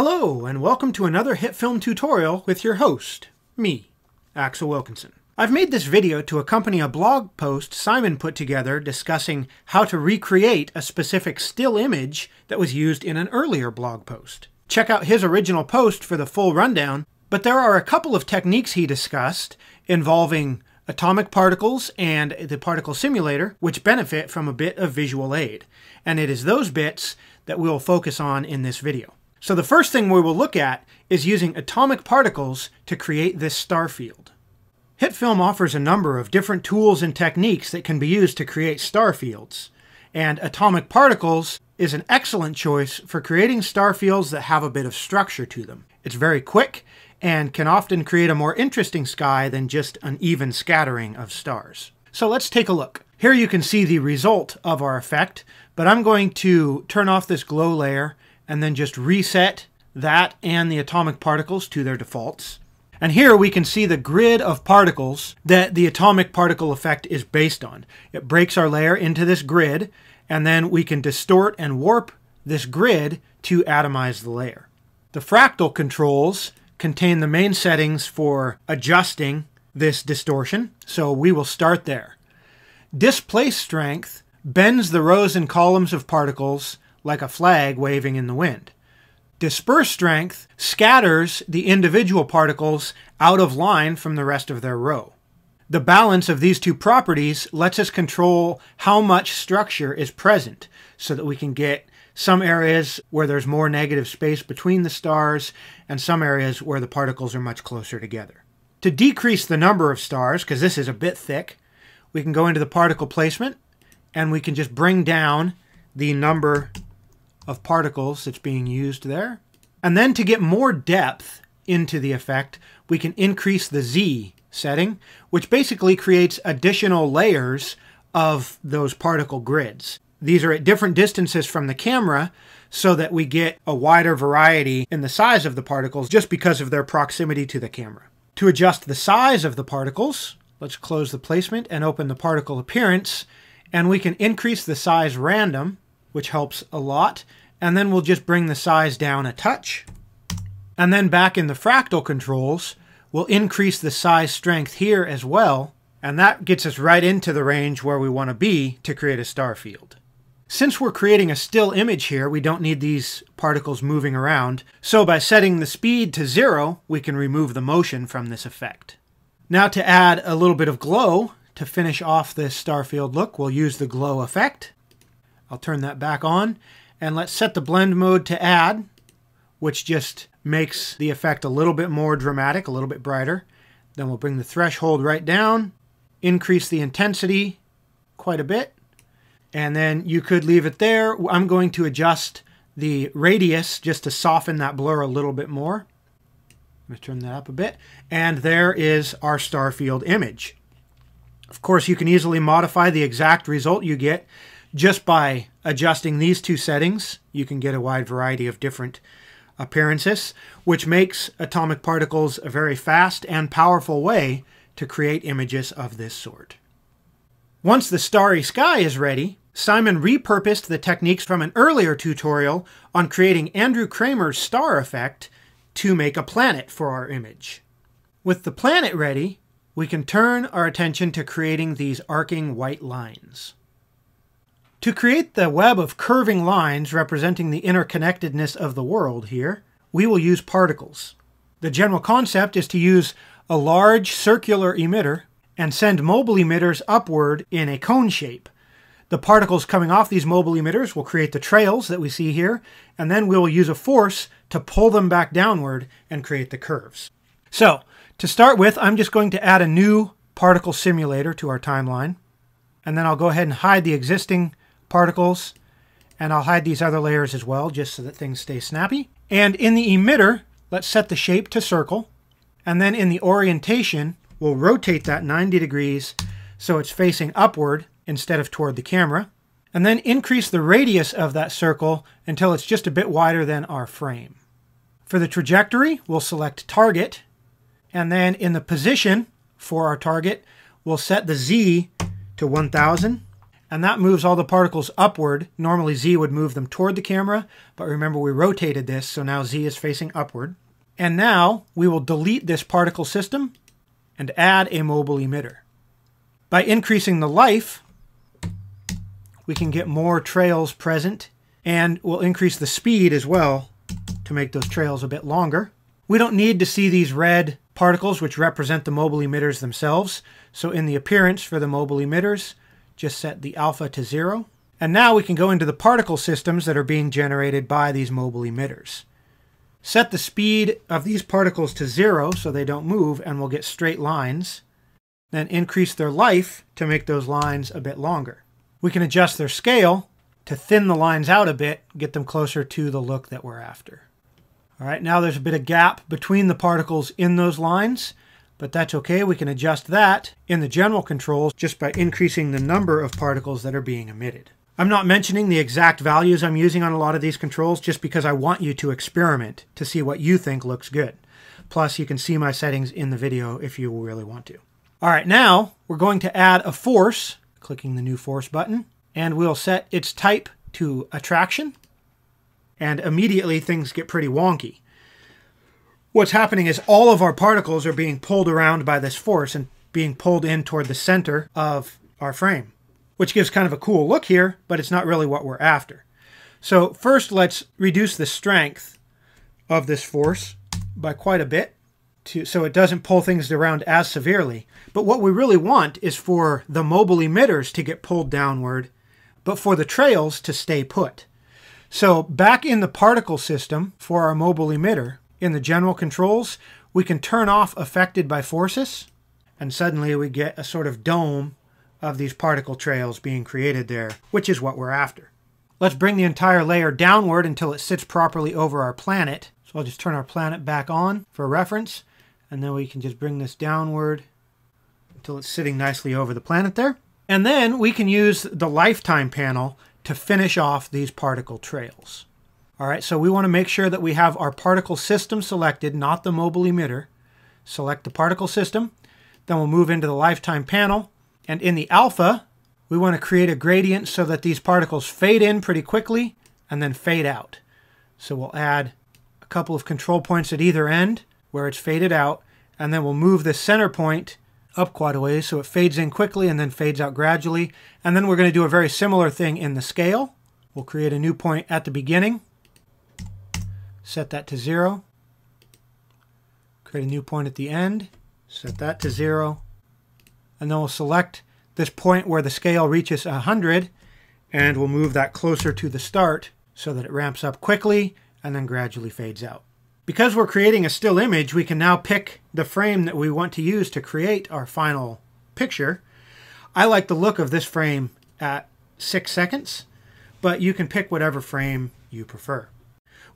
Hello, and welcome to another HitFilm tutorial with your host, me, Axel Wilkinson. I've made this video to accompany a blog post Simon put together discussing how to recreate a specific still image that was used in an earlier blog post. Check out his original post for the full rundown, but there are a couple of techniques he discussed involving atomic particles and the particle simulator, which benefit from a bit of visual aid. And it is those bits that we will focus on in this video. So the first thing we will look at is using atomic particles to create this star field. HitFilm offers a number of different tools and techniques that can be used to create star fields, and atomic particles is an excellent choice for creating star fields that have a bit of structure to them. It's very quick and can often create a more interesting sky than just an even scattering of stars. So let's take a look. Here you can see the result of our effect, but I'm going to turn off this glow layer and then just reset that and the atomic particles to their defaults. And here we can see the grid of particles that the atomic particle effect is based on. It breaks our layer into this grid, and then we can distort and warp this grid to atomize the layer. The fractal controls contain the main settings for adjusting this distortion, so we will start there. Displace strength bends the rows and columns of particles like a flag waving in the wind. Dispersed strength scatters the individual particles out of line from the rest of their row. The balance of these two properties lets us control how much structure is present so that we can get some areas where there's more negative space between the stars and some areas where the particles are much closer together. To decrease the number of stars, because this is a bit thick, we can go into the particle placement and we can just bring down the number of particles that's being used there. And then to get more depth into the effect, we can increase the Z setting, which basically creates additional layers of those particle grids. These are at different distances from the camera so that we get a wider variety in the size of the particles just because of their proximity to the camera. To adjust the size of the particles, let's close the placement and open the particle appearance, and we can increase the size random, which helps a lot, and then we'll just bring the size down a touch. And then back in the fractal controls, we'll increase the size strength here as well, and that gets us right into the range where we want to be to create a star field. Since we're creating a still image here, we don't need these particles moving around, so by setting the speed to zero, we can remove the motion from this effect. Now to add a little bit of glow, to finish off this star field look, we'll use the glow effect. I'll turn that back on, and let's set the blend mode to add, which just makes the effect a little bit more dramatic, a little bit brighter. Then we'll bring the threshold right down, increase the intensity quite a bit, and then you could leave it there. I'm going to adjust the radius just to soften that blur a little bit more. Let me turn that up a bit. And there is our star field image. Of course, you can easily modify the exact result you get just by adjusting these two settings. You can get a wide variety of different appearances, which makes atomic particles a very fast and powerful way to create images of this sort. Once the starry sky is ready, Simon repurposed the techniques from an earlier tutorial on creating Andrew Kramer's star effect to make a planet for our image. With the planet ready, we can turn our attention to creating these arcing white lines. To create the web of curving lines representing the interconnectedness of the world here, we will use particles. The general concept is to use a large circular emitter and send mobile emitters upward in a cone shape. The particles coming off these mobile emitters will create the trails that we see here, and then we'll use a force to pull them back downward and create the curves. So, to start with, I'm just going to add a new particle simulator to our timeline, and then I'll go ahead and hide the existing particles, and I'll hide these other layers as well, just so that things stay snappy. And in the emitter, let's set the shape to circle, and then in the orientation, We'll rotate that 90 degrees so it's facing upward instead of toward the camera. And then increase the radius of that circle until it's just a bit wider than our frame. For the trajectory, we'll select target. And then in the position for our target, we'll set the Z to 1000. And that moves all the particles upward. Normally Z would move them toward the camera, but remember we rotated this, so now Z is facing upward. And now we will delete this particle system and add a mobile emitter. By increasing the life, we can get more trails present and we'll increase the speed as well to make those trails a bit longer. We don't need to see these red particles which represent the mobile emitters themselves. So in the appearance for the mobile emitters, just set the alpha to zero. And now we can go into the particle systems that are being generated by these mobile emitters. Set the speed of these particles to zero so they don't move and we'll get straight lines. Then increase their life to make those lines a bit longer. We can adjust their scale to thin the lines out a bit, get them closer to the look that we're after. All right, now there's a bit of gap between the particles in those lines, but that's okay. We can adjust that in the general controls just by increasing the number of particles that are being emitted. I'm not mentioning the exact values I'm using on a lot of these controls just because I want you to experiment to see what you think looks good. Plus, you can see my settings in the video if you really want to. All right, now we're going to add a force, clicking the new force button, and we'll set its type to attraction and immediately things get pretty wonky. What's happening is all of our particles are being pulled around by this force and being pulled in toward the center of our frame, which gives kind of a cool look here, but it's not really what we're after. So first let's reduce the strength of this force by quite a bit to, so it doesn't pull things around as severely. But what we really want is for the mobile emitters to get pulled downward, but for the trails to stay put. So back in the particle system for our mobile emitter, in the general controls, we can turn off affected by forces, and suddenly we get a sort of dome of these particle trails being created there, which is what we're after. Let's bring the entire layer downward until it sits properly over our planet. So I'll just turn our planet back on for reference, and then we can just bring this downward until it's sitting nicely over the planet there. And then we can use the lifetime panel to finish off these particle trails. All right, so we want to make sure that we have our particle system selected, not the mobile emitter. Select the particle system, then we'll move into the lifetime panel. And in the alpha, we want to create a gradient so that these particles fade in pretty quickly and then fade out. So we'll add a couple of control points at either end where it's faded out, and then we'll move the center point up quite a ways so it fades in quickly and then fades out gradually. And then we're going to do a very similar thing in the scale. We'll create a new point at the beginning, set that to zero, create a new point at the end, set that to zero, and then we'll select this point where the scale reaches 100 and we'll move that closer to the start so that it ramps up quickly and then gradually fades out. Because we're creating a still image, we can now pick the frame that we want to use to create our final picture. I like the look of this frame at six seconds, but you can pick whatever frame you prefer.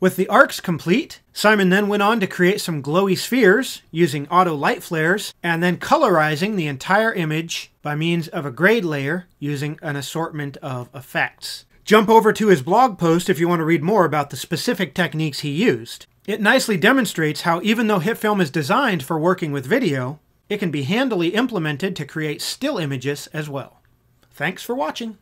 With the arcs complete, Simon then went on to create some glowy spheres using auto light flares and then colorizing the entire image by means of a grade layer using an assortment of effects. Jump over to his blog post if you want to read more about the specific techniques he used. It nicely demonstrates how even though HitFilm is designed for working with video, it can be handily implemented to create still images as well. Thanks for watching.